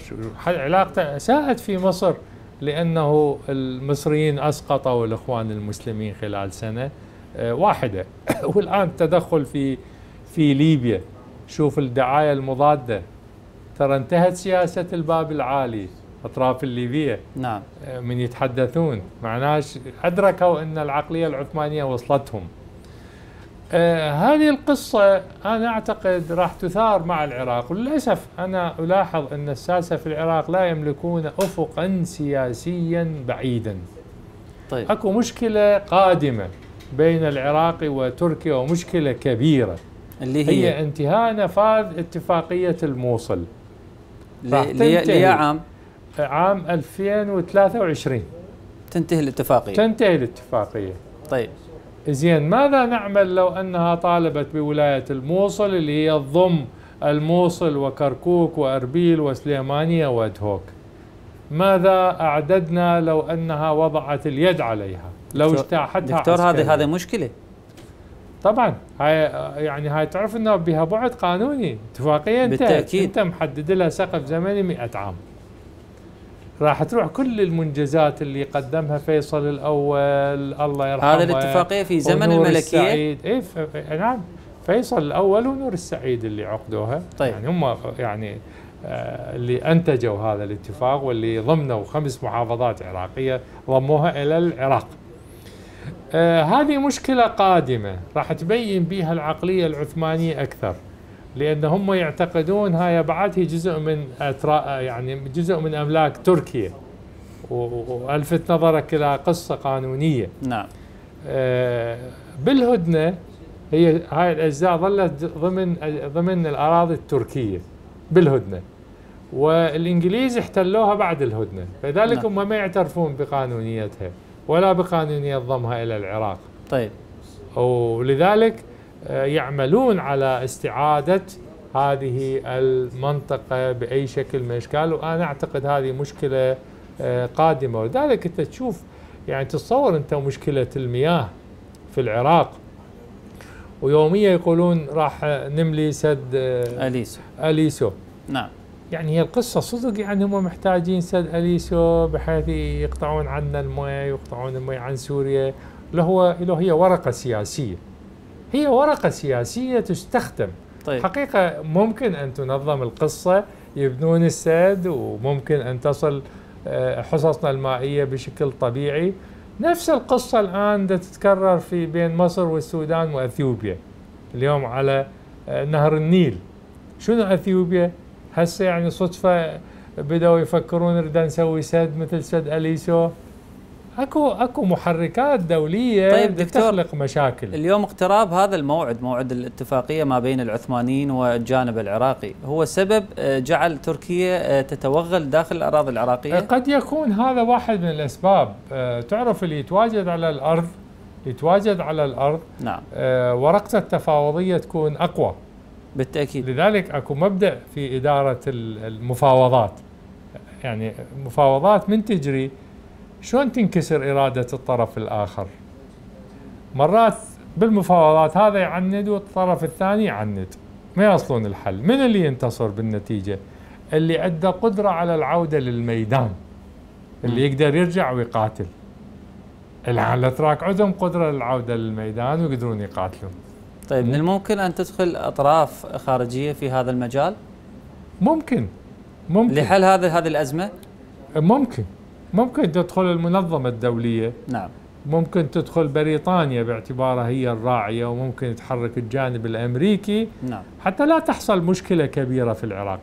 علاقته ساءت في مصر لأنه المصريين أسقطوا الإخوان المسلمين خلال سنة آه، واحدة. والآن تدخل في في ليبيا. شوف الدعاية المضادة. ترى انتهت سياسة الباب العالي أطراف الليبية. نعم. آه، من يتحدثون. معناش أدركوا أن العقلية العثمانية وصلتهم. آه هذه القصة أنا أعتقد راح تثار مع العراق. وللأسف أنا ألاحظ أن الساسة في العراق لا يملكون أفقا سياسيا بعيدا. طيب. أكو مشكلة قادمة بين العراق وتركيا ومشكلة كبيرة. اللي هي, هي, انتهاء نفاذ اتفاقية الموصل. لي عام. عام 2023 تنتهي الاتفاقية. تنتهي الاتفاقية. طيب. زين ماذا نعمل لو أنها طالبت بولاية الموصل اللي هي تضم الموصل وكركوك وأربيل وسليمانية وأدهوك؟ ماذا أعددنا لو أنها وضعت اليد عليها؟ لو اجتاحتها دكتور هذه؟ هذه مشكلة. طبعا. هاي يعني هاي تعرف إنه بها بعد قانوني. اتفاقية أنت بالتأكيد. أنت محدد لها سقف زمني 100 عام. راح تروح كل المنجزات اللي قدمها فيصل الأول الله يرحمه. هذا الاتفاقية في زمن الملكية؟ السعيد. اي نعم. فيصل الأول ونور السعيد اللي عقدوها. طيب. يعني هم يعني آه اللي أنتجوا هذا الاتفاق واللي ضمنوا خمس محافظات عراقية ضموها إلى العراق. آه هذه مشكلة قادمة. راح تبين بها العقلية العثمانية أكثر لأن هم يعتقدون هاي بعد هي جزء من أترا يعني جزء من أملاك تركيا. و- و- وألفت نظرك إلى قصة قانونية. نعم. آه، بالهدنة هي هاي الأجزاء ظلت ضمن ضمن الأراضي التركية بالهدنة والإنجليز احتلوها بعد الهدنة. فذلك نعم. هم ما يعترفون بقانونيتها. ولا بقانونيه ضمها إلى العراق. طيب. ولذلك آه، يعملون على استعادة هذه المنطقة بأي شكل من الأشكال وأنا أعتقد هذه مشكلة آه، قادمة. ولذلك أنت تشوف يعني تصور أنت مشكلة المياه في العراق. ويوميا يقولون راح نملي سد آه، أليسو. أليسو. نعم. يعني هي القصة صدق يعني هم محتاجين سد أليسو بحيث يقطعون عنا الماء يقطعون الماء عن سوريا. اللي هو اللي هي ورقة سياسية. هي ورقة سياسية تستخدم. طيب. حقيقة ممكن أن تنظم القصة يبنون السد وممكن أن تصل آه، حصصنا المائية بشكل طبيعي. نفس القصة الآن تتكرر في بين مصر والسودان وأثيوبيا. اليوم على آه، نهر النيل. شنو أثيوبيا؟ هسه يعني صدفة بدأوا يفكرون نريد نسوي سد مثل سد أليسو. اكو أكو محركات دولية طيب دكتور، تخلق مشاكل. اليوم اقتراب هذا الموعد موعد الاتفاقية ما بين العثمانيين والجانب العراقي هو سبب آه، جعل تركيا آه، تتوغل داخل الأراضي العراقية؟ قد يكون هذا واحد من الأسباب. آه، تعرف اللي يتواجد على الأرض يتواجد على الأرض نعم. آه، ورقته التفاوضية تكون أقوى. بالتأكيد. لذلك أكو مبدأ في إدارة ال- المفاوضات. يعني مفاوضات من تجري شلون تنكسر إرادة الطرف الآخر؟ مرات بالمفاوضات هذا يعند والطرف الثاني يعند. ما يصلون الحل. من اللي ينتصر بالنتيجة؟ اللي عنده قدرة على العودة للميدان. اللي يقدر يرجع ويقاتل. الآن الأتراك عندهم قدرة للعودة للميدان ويقدرون يقاتلون. طيب. من الممكن أن تدخل أطراف خارجية في هذا المجال؟ ممكن ممكن. لحل هذا هذه الأزمة؟ ممكن ممكن تدخل المنظمة الدولية. نعم. ممكن تدخل بريطانيا باعتبارها هي الراعية وممكن يتحرك الجانب الأمريكي. نعم. حتى لا تحصل مشكلة كبيرة في العراق.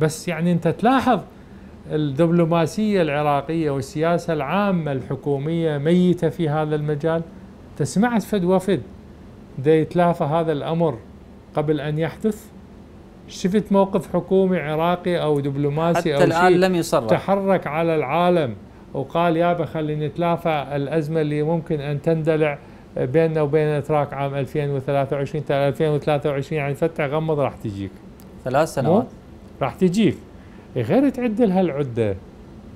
بس يعني أنت تلاحظ الدبلوماسية العراقية والسياسة العامة الحكومية ميتة في هذا المجال؟ تسمعت فد وفد. دا يتلافى هذا الأمر قبل أن يحدث؟ شفت موقف حكومي عراقي أو دبلوماسي حتى أو الآن شيء لم يصرح. تحرك على العالم وقال يابا خلينا نتلافى الأزمة اللي ممكن أن تندلع بيننا وبين الأتراك عام 2023 تا 2023 يعني فتح غمض راح تجيك. ثلاث سنوات. راح تجيك. غير تعد لها العدة.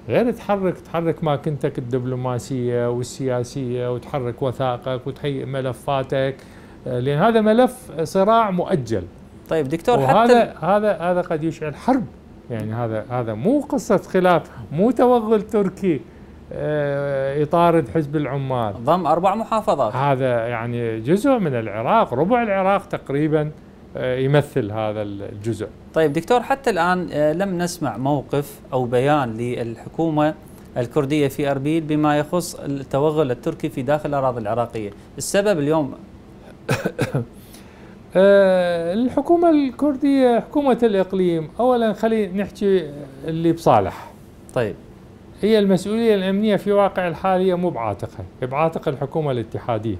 غير تحرك تحرك ماكنتك الدبلوماسية والسياسية وتحرك وثائقك وتهيئ ملفاتك. آه، لأن هذا ملف صراع مؤجل. طيب دكتور حتى وهذا هذا هذا قد يشعل حرب. يعني هذا هذا مو قصة خلاف مو توغل تركي آه، يطارد حزب العمال. ضم أربع محافظات. هذا يعني جزء من العراق ربع العراق تقريبا آه، يمثل هذا الجزء. طيب دكتور حتى الآن آه، لم نسمع موقف أو بيان للحكومة الكردية في أربيل بما يخص التوغل التركي في داخل الأراضي العراقية. السبب اليوم آه، الحكومة الكردية حكومة الإقليم. أولا خلينا نحكي اللي بصالح. طيب. هي المسؤولية الأمنية في واقع الحال هي مو بعاتقها بعاتق الحكومة الاتحادية.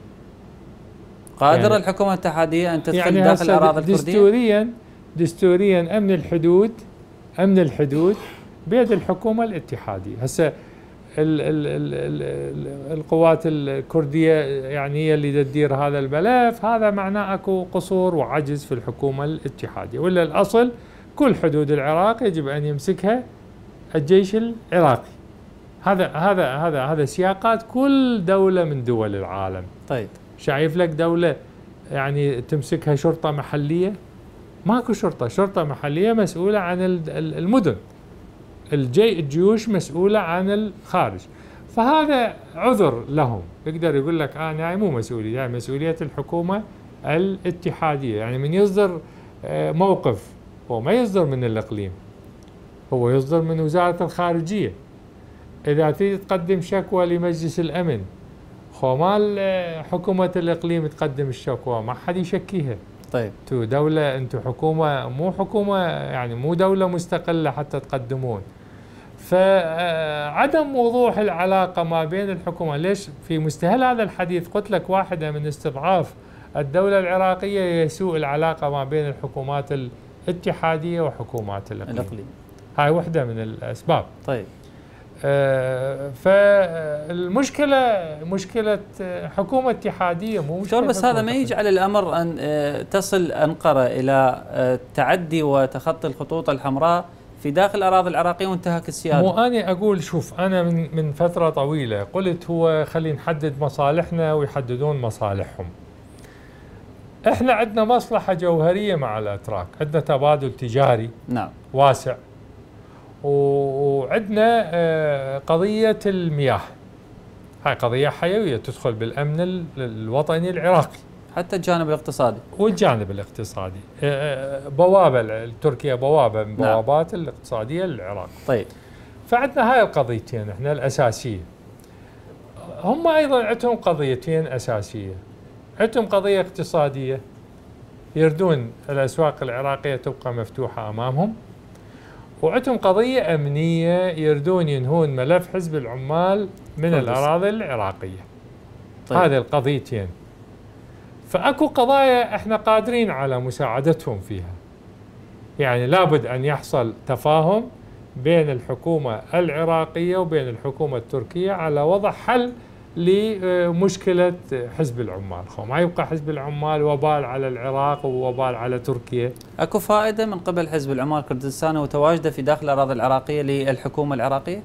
قادرة يعني الحكومة الاتحادية أن تدخل يعني داخل الأراضي الكردية؟ دستوريا دستوريا أمن الحدود أمن الحدود بيد الحكومة الاتحادية. هسه ال ال ال ال القوات الكردية يعني هي اللي تدير هذا الملف هذا معناه أكو قصور وعجز في الحكومة الاتحادية. ولا الأصل كل حدود العراق يجب أن يمسكها الجيش العراقي. هذا هذا هذا هذا سياقات كل دولة من دول العالم. طيب. شايف لك دولة يعني تمسكها شرطة محلية؟ ماكو شرطة. شرطة محلية مسؤولة عن ال- ال- المدن. الجي الجيوش مسؤولة عن الخارج. فهذا عذر لهم. يقدر يقول لك أنا هاي مو مسؤولية. هاي مسؤولية الحكومة الاتحادية. يعني من يصدر آه، موقف هو ما يصدر من الإقليم. هو يصدر من وزارة الخارجية. إذا تريد تقدم شكوى لمجلس الأمن خو مال آه، حكومة الإقليم تقدم الشكوى؟ ما حد يشكيها. طيب. أنتوا دولة أنتوا حكومة مو حكومة يعني مو دولة مستقلة حتى تقدمون. فعدم وضوح العلاقة ما بين الحكومة ليش في مستهل هذا الحديث؟ قلت لك واحدة من استضعاف الدولة العراقية هي سوء العلاقة ما بين الحكومات الاتحادية وحكومات الإقليم. الإقليم. هاي واحدة من الأسباب. طيب. آه، فالمشكلة مشكلة حكومة اتحادية مو مشكلة بس هذا ما. يجعل الأمر أن آه، تصل أنقرة إلى آه، تعدي وتخطي الخطوط الحمراء في داخل الاراضي العراقية وانتهاك السيادة. مو أنا أقول شوف أنا من من فترة طويلة قلت هو خلينا نحدد مصالحنا ويحددون مصالحهم. إحنا عندنا مصلحة جوهرية مع الأتراك، عندنا تبادل تجاري نعم واسع وعندنا آه، قضية المياه. هاي قضية حيوية تدخل بالأمن ال- الوطني العراقي. حتى الجانب الاقتصادي. والجانب الاقتصادي. آه، آه، بوابة ل- تركيا بوابة من نعم. بوابات الاقتصادية للعراق. طيب. فعندنا هاي القضيتين إحنا الأساسية. هم أيضا عندهم قضيتين أساسية. عندهم قضية اقتصادية. يردون الأسواق العراقية تبقى مفتوحة أمامهم. وعندهم قضية أمنية. يردون ينهون ملف حزب العمال من كردستان. الأراضي العراقية. طيب. هذه القضيتين. فأكو قضايا إحنا قادرين على مساعدتهم فيها. يعني لابد أن يحصل تفاهم بين الحكومة العراقية وبين الحكومة التركية على وضع حل لمشكلة حزب العمال. خو ما يبقى حزب العمال وبال على العراق ووبال على تركيا. أكو فائدة من قبل حزب العمال كردستان وتواجده في داخل الأراضي العراقية للحكومة العراقية؟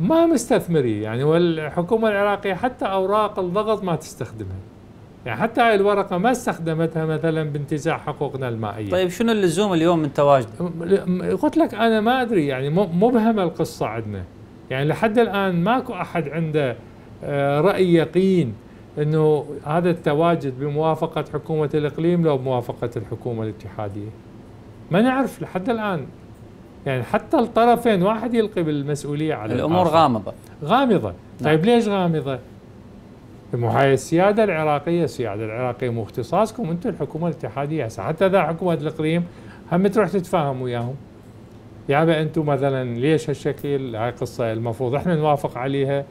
ما مستثمرين يعني والحكومة العراقية حتى أوراق الضغط ما تستخدمها. يعني حتى هاي الورقة ما استخدمتها مثلا بانتزاع حقوقنا المائية طيب شنو اللزوم اليوم من تواجده؟ م- قلت لك أنا ما أدري يعني مبهمه القصة عندنا يعني لحد الآن ماكو أحد عنده آه، رأي يقين إنه هذا التواجد بموافقة حكومة الإقليم لو بموافقة الحكومة الاتحادية ما نعرف لحد الآن يعني حتى الطرفين واحد يلقي بالمسؤولية على الأمور الآخر. غامضة. غامضة نعم. طيب ليش غامضة هاي السيادة العراقية. السيادة العراقية مو اختصاصكم أنتم الحكومة الاتحادية. هسه حتى اذا حكومة الإقليم هم تروح تتفاهم وياهم. يابا أنتم مثلا ليش هالشكل؟ هاي قصة المفروض إحنا نوافق عليها.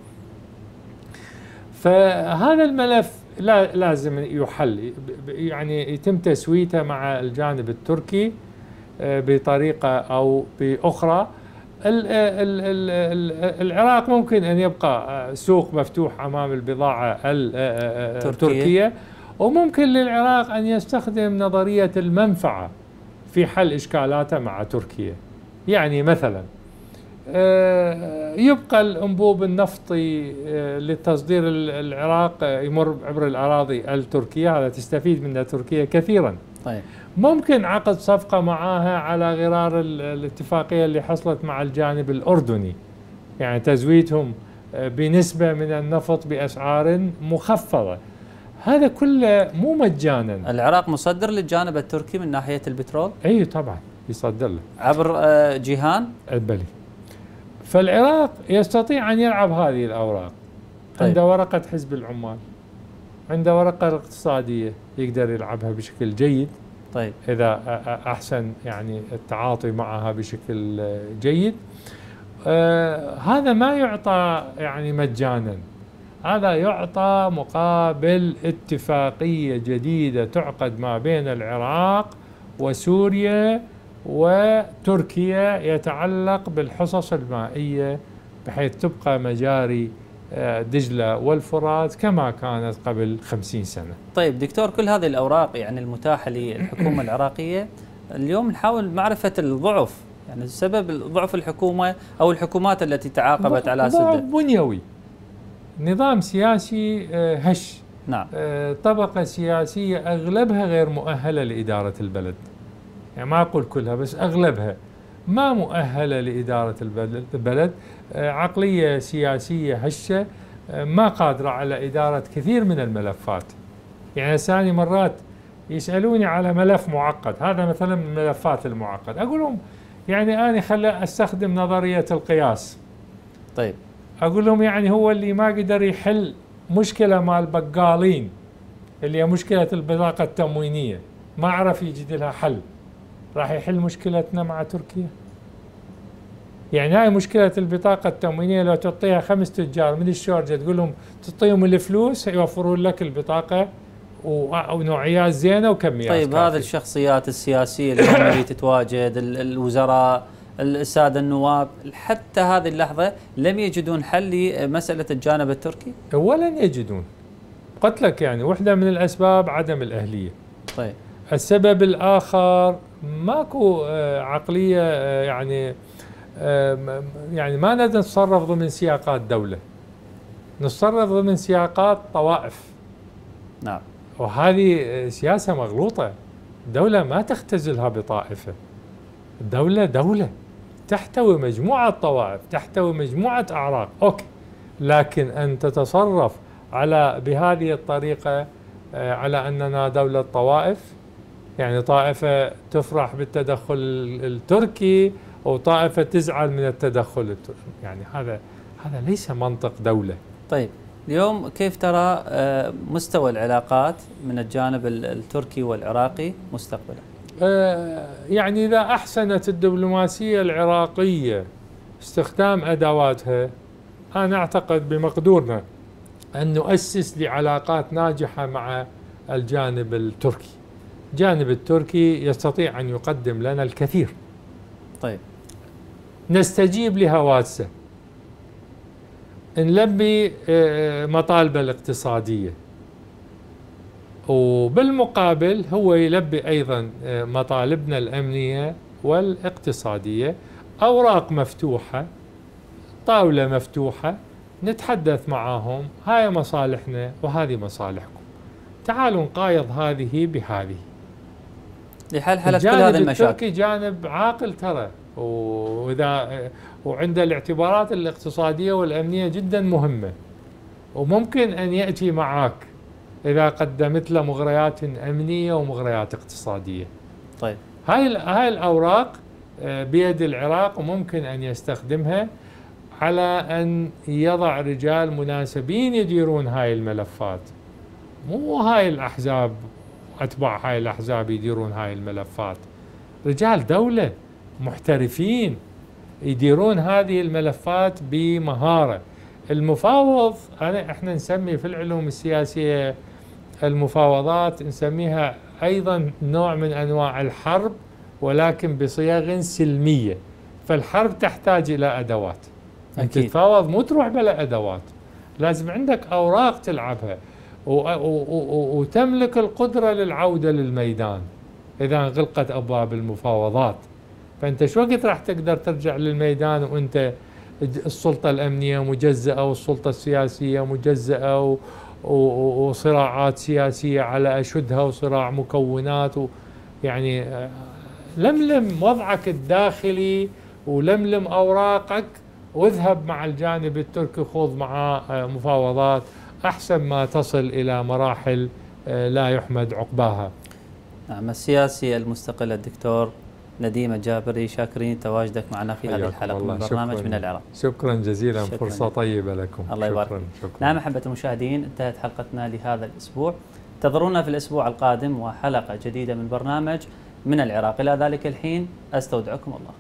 فهذا الملف لا لازم يحل يعني يتم تسويته مع الجانب التركي آه، بطريقة أو بأخرى. العراق ممكن أن يبقى سوق مفتوح أمام البضاعة ال- آه، آه، تركية. التركيه وممكن للعراق أن يستخدم نظرية المنفعة في حل إشكالاته مع تركيا. يعني مثلا يبقى الأنبوب النفطي لتصدير ال- العراق يمر عبر الأراضي التركية. هذا تستفيد منه تركيا كثيرا. طيب. ممكن عقد صفقة معاها على غرار ال- الاتفاقية اللي حصلت مع الجانب الأردني. يعني تزويدهم آه، بنسبة من النفط بأسعار مخفضة. هذا كله مو مجانا. العراق مصدر للجانب التركي من ناحية البترول؟ إي طبعا. يصدر له. عبر آه، جيهان؟ البلي. فالعراق يستطيع أن يلعب هذه الأوراق. طيب. عنده ورقة حزب العمال. عنده ورقة الاقتصادية يقدر يلعبها بشكل جيد. طيب. إذا أحسن يعني التعاطي معها بشكل جيد. آه هذا ما يعطى يعني مجانا. هذا يعطى مقابل اتفاقية جديدة تعقد ما بين العراق وسوريا وتركيا يتعلق بالحصص المائية بحيث تبقى مجاري دجلة والفرات كما كانت قبل خمسين سنة. طيب دكتور كل هذه الأوراق يعني المتاحة للحكومة العراقية اليوم نحاول معرفة الضعف يعني سبب ضعف الحكومة أو الحكومات التي تعاقبت على سدة ضعف بنيوي. نظام سياسي آه، هش. نعم. آه، طبقة سياسية أغلبها غير مؤهلة لإدارة البلد. يعني ما أقول كلها بس أغلبها ما مؤهلة لإدارة البلد. آه، عقلية سياسية هشة ما قادرة على إدارة كثير من الملفات. يعني ثاني مرات يسألوني على ملف معقد هذا مثلا من الملفات المعقد. أقول لهم يعني أنا خلي أستخدم نظرية القياس. طيب. أقول لهم يعني هو اللي ما قدر يحل مشكلة مال بقالين اللي هي مشكلة البطاقة التموينية. ما عرف يجد لها حل. راح يحل مشكلتنا مع تركيا؟ يعني هاي مشكلة البطاقة التموينية لو تعطيها خمس تجار من الشورجة تقول لهم تعطيهم الفلوس يوفرون لك البطاقة ونوعيات زينة وكميات طيب هذه الشخصيات السياسية اللي تتواجد الوزراء السادة النواب حتى هذه اللحظة لم يجدون حل لمسألة الجانب التركي؟ ولن يجدون. قلت لك يعني واحدة من الأسباب عدم الأهلية. طيب. السبب الآخر ماكو آه، عقلية آه، يعني يعني ما نقدر نتصرف ضمن سياقات دولة. نتصرف ضمن سياقات طوائف. نعم. وهذه سياسة مغلوطة. دولة ما تختزلها بطائفة. الدولة دولة. تحتوي مجموعة طوائف تحتوي مجموعة أعراق. أوكي. لكن أن تتصرف على بهذه الطريقة آه، على أننا دولة طوائف يعني طائفة تفرح بالتدخل التركي وطائفة تزعل من التدخل. التركي يعني هذا هذا ليس منطق دولة. طيب اليوم كيف ترى آه، مستوى العلاقات من الجانب التركي والعراقي مستقبلا؟ آه، يعني إذا أحسنت الدبلوماسية العراقية استخدام أدواتها أنا أعتقد بمقدورنا أن نؤسس لعلاقات ناجحة مع الجانب التركي. الجانب التركي يستطيع أن يقدم لنا الكثير. طيب. نستجيب لهواتسه. نلبي آه، مطالبه الاقتصاديه. وبالمقابل هو يلبي أيضا آه، مطالبنا الأمنية والاقتصادية. أوراق مفتوحة طاولة مفتوحة نتحدث معاهم. هاي مصالحنا وهذه مصالحكم. تعالوا نقايض هذه بهذه. لحل حل كل هذه المشاكل. التركي جانب عاقل ترى. وإذا وعنده الاعتبارات الاقتصادية والأمنية جدا مهمة وممكن أن يأتي معك إذا قدمت له مغريات أمنية ومغريات اقتصادية. طيب هاي هاي الأوراق آه، بيد العراق وممكن أن يستخدمها على أن يضع رجال مناسبين يديرون هاي الملفات. مو هاي الأحزاب أتباع هاي الأحزاب يديرون هاي الملفات. رجال دولة محترفين يديرون هذه الملفات بمهارة. المفاوض أنا إحنا نسمي في العلوم السياسية المفاوضات نسميها أيضا نوع من أنواع الحرب ولكن بصيغ سلمية. فالحرب تحتاج إلى أدوات. أكيد. أنت تتفاوض مو تروح بلا أدوات. لازم عندك أوراق تلعبها وتملك القدرة للعودة للميدان. إذا انغلقت أبواب المفاوضات. فأنت شو وقت راح تقدر ترجع للميدان وأنت السلطة الأمنية مجزأة والسلطة السياسية مجزأة وصراعات سياسية على أشدها وصراع مكونات يعني آه، لملم وضعك الداخلي ولملم أوراقك واذهب مع الجانب التركي خوض معه آه، مفاوضات أحسن ما تصل إلى مراحل آه، لا يحمد عقباها. نعم السياسي المستقل الدكتور نديم الجابري شاكرين تواجدك معنا في هذه الحلقة. من برنامج. من العراق شكرا جزيلا شكراً فرصة لك. طيبة لكم الله يبارك فيك. شكرا نعم أحبة المشاهدين انتهت حلقتنا لهذا الأسبوع انتظرونا في الأسبوع القادم وحلقة جديدة من برنامج من العراق إلى ذلك الحين أستودعكم الله